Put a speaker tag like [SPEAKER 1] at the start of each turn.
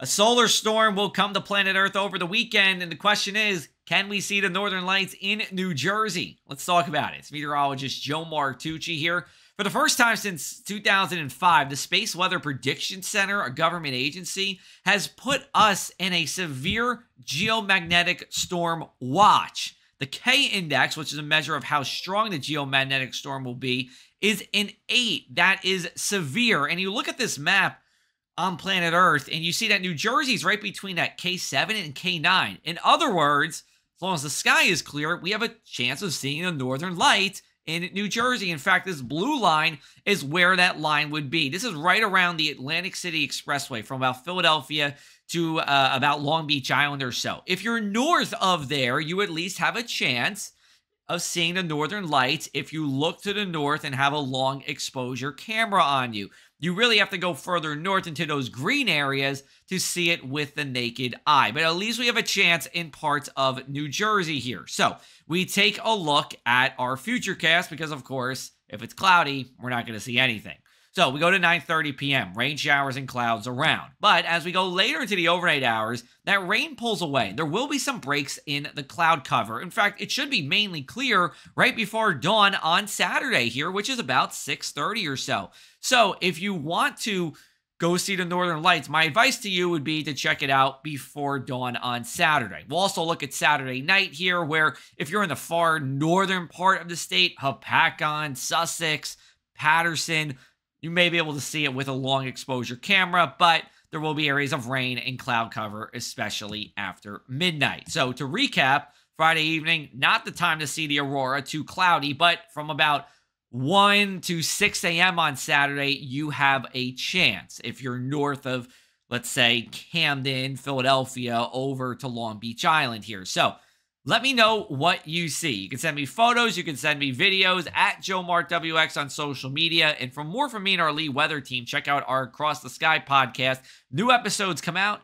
[SPEAKER 1] A solar storm will come to planet Earth over the weekend, and the question is can we see the northern lights in New Jersey? Let's talk about it. It's meteorologist Joe Martucci here. For the first time since 2005, the Space Weather Prediction Center, a government agency, has put us in a severe geomagnetic storm watch. The K index, which is a measure of how strong the geomagnetic storm will be, is an 8. That is severe. And you look at this map, on planet Earth, and you see that New Jersey's right between that K7 and K9. In other words, as long as the sky is clear, we have a chance of seeing the northern light in New Jersey. In fact, this blue line is where that line would be. This is right around the Atlantic City Expressway from about Philadelphia to uh, about Long Beach Island or so. If you're north of there, you at least have a chance of seeing the northern lights if you look to the north and have a long exposure camera on you. You really have to go further north into those green areas to see it with the naked eye. But at least we have a chance in parts of New Jersey here. So we take a look at our futurecast because, of course, if it's cloudy, we're not going to see anything. So we go to 9:30 p.m. Rain showers and clouds around. But as we go later into the overnight hours, that rain pulls away. There will be some breaks in the cloud cover. In fact, it should be mainly clear right before dawn on Saturday here, which is about 6:30 or so. So, if you want to go see the Northern Lights, my advice to you would be to check it out before dawn on Saturday. We'll also look at Saturday night here, where if you're in the far northern part of the state, Hopatcong, Sussex, Paterson, you may be able to see it with a long exposure camera, but there will be areas of rain and cloud cover, especially after midnight. So to recap, Friday evening, not the time to see the aurora, too cloudy, but from about 1 to 6 a.m. on Saturday, you have a chance. If you're north of, let's say, Camden, Philadelphia, over to Long Beach Island here. So let me know what you see. You can send me photos, you can send me videos at Joe Mart WX on social media. And for more from me and our Lee Weather team, check out our Across the Sky podcast. New episodes come out